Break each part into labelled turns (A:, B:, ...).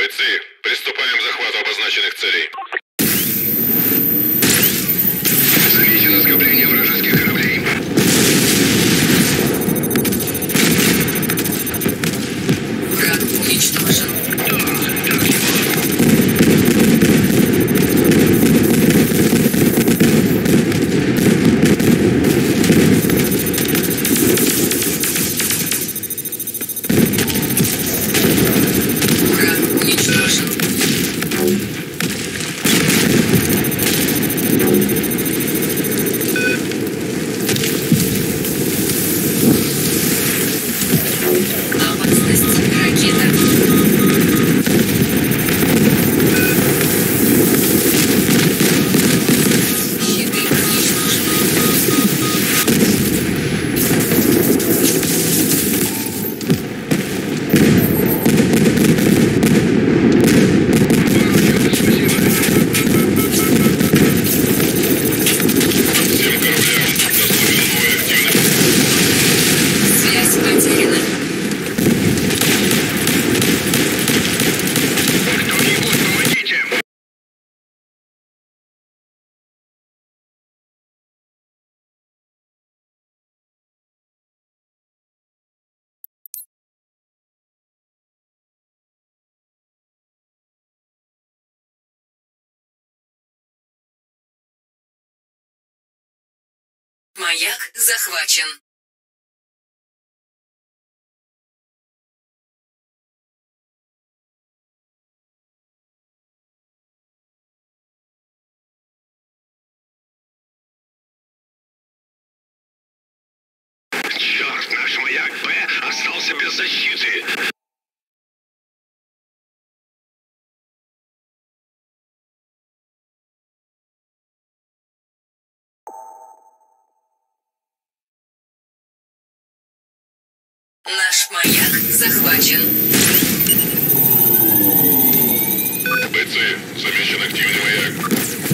A: Бойцы, приступаем к захвату обозначенных целей.
B: Маяк захвачен.
C: Наш маяк
B: захвачен.
A: Бойцы, замечен активный маяк.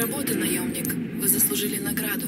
A: Работа,
D: наемник. Вы заслужили награду.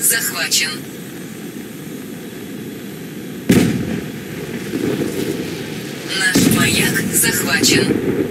B: Захвачен.
C: Наш
B: маяк захвачен.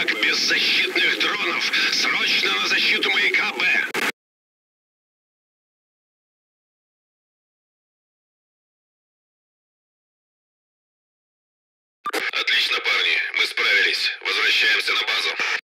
B: Наш маяк без защитных дронов. Срочно на защиту маяка Б.
A: Отлично, парни. Мы справились. Возвращаемся на базу.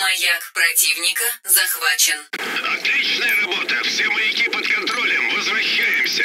C: Маяк
B: противника захвачен.
C: Отличная работа! Все маяки под контролем! Возвращаемся!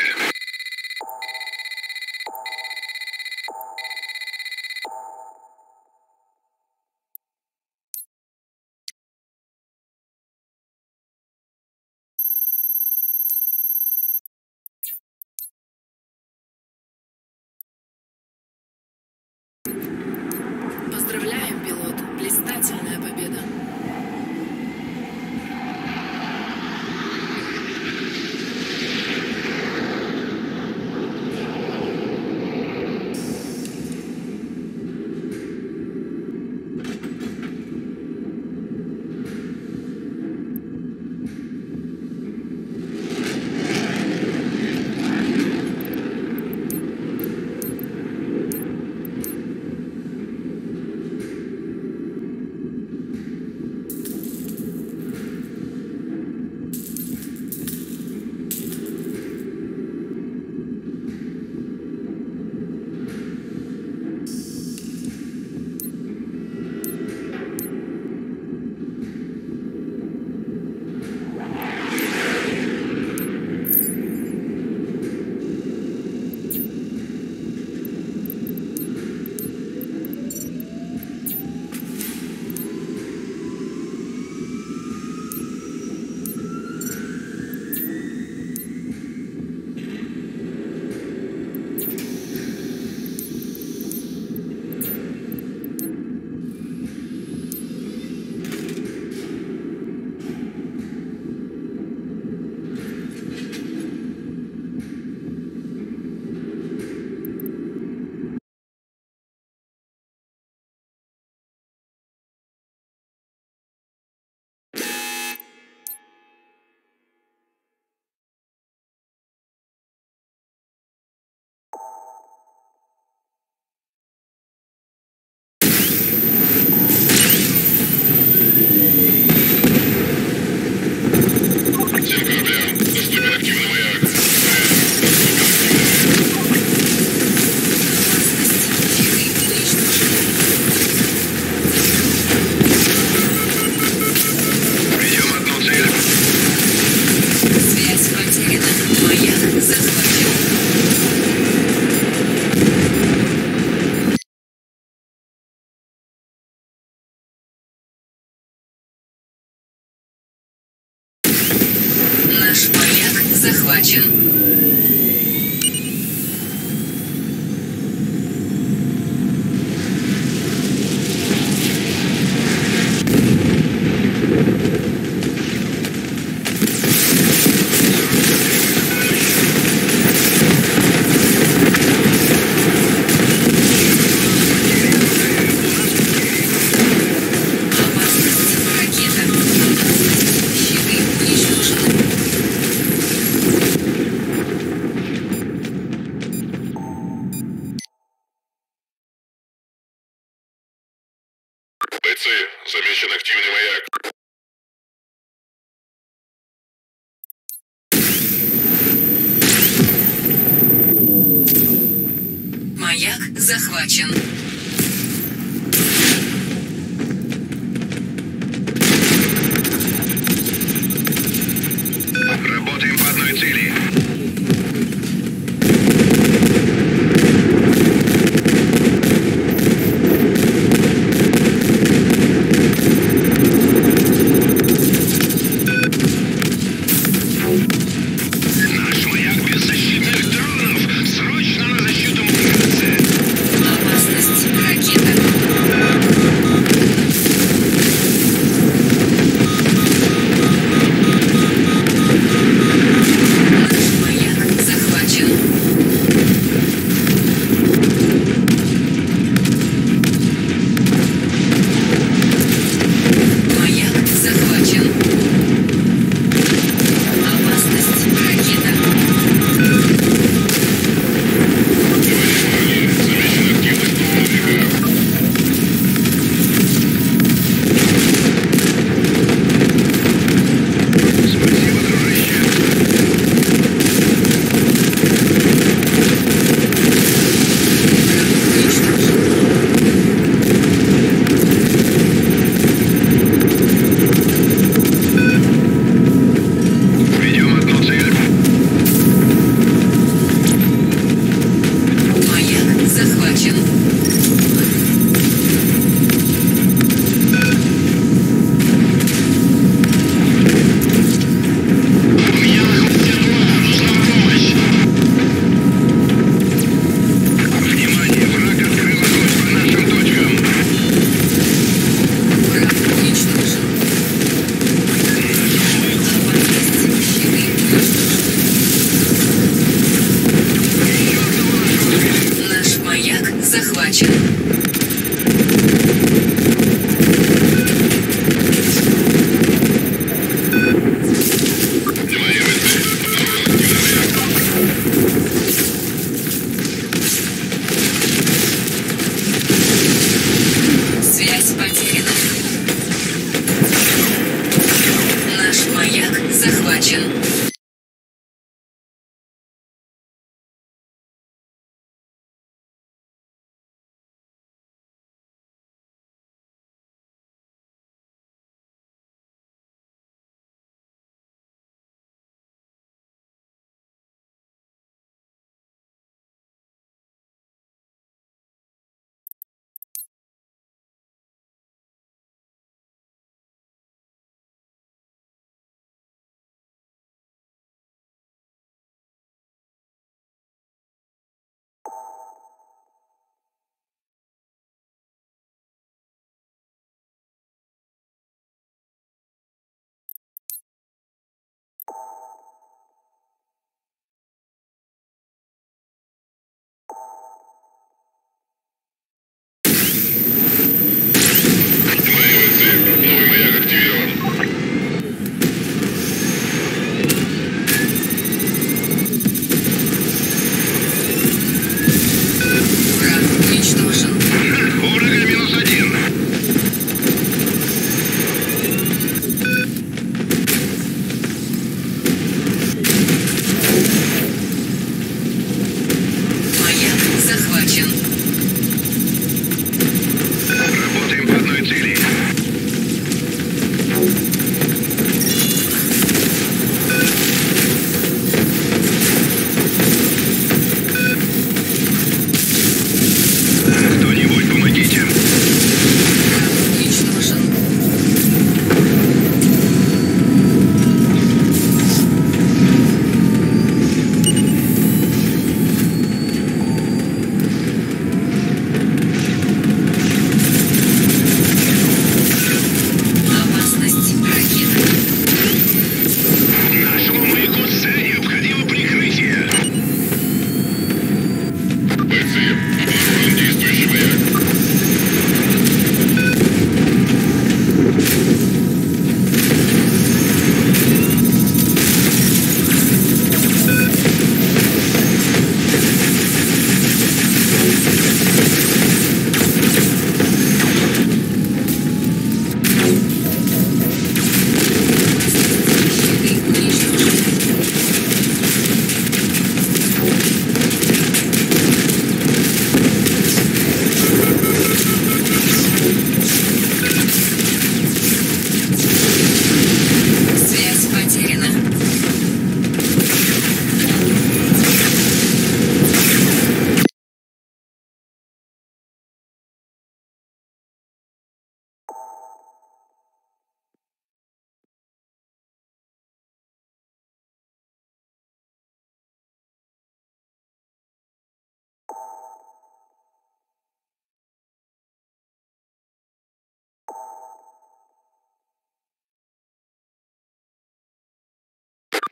B: You.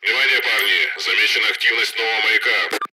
A: Внимание, парни! Замечена активность нового маяка.